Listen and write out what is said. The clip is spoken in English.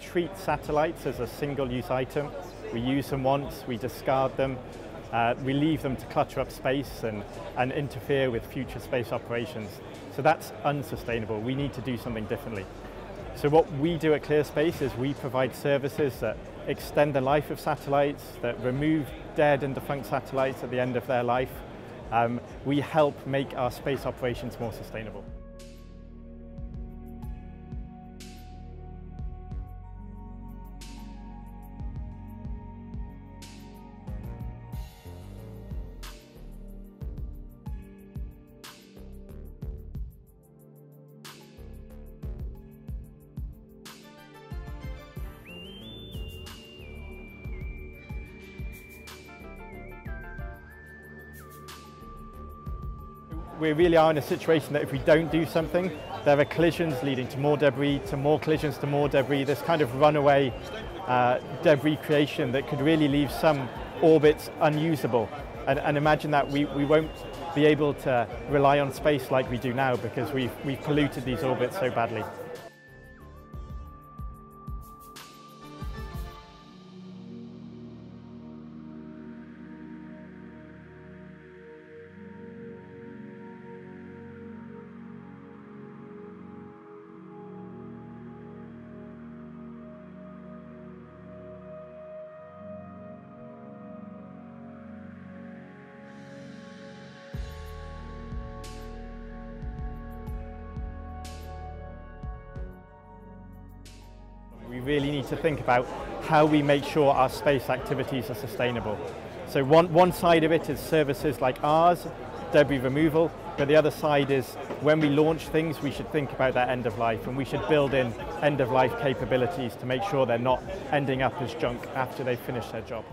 Treat satellites as a single-use item. We use them once, we discard them, uh, we leave them to clutter up space and, and interfere with future space operations. So that's unsustainable. We need to do something differently. So what we do at ClearSpace is we provide services that extend the life of satellites, that remove dead and defunct satellites at the end of their life. Um, we help make our space operations more sustainable. We really are in a situation that if we don't do something, there are collisions leading to more debris, to more collisions, to more debris, this kind of runaway uh, debris creation that could really leave some orbits unusable. And, and imagine that we, we won't be able to rely on space like we do now because we've, we've polluted these orbits so badly. We really need to think about how we make sure our space activities are sustainable. So one, one side of it is services like ours, debris removal, but the other side is when we launch things, we should think about that end of life and we should build in end of life capabilities to make sure they're not ending up as junk after they've finished their job.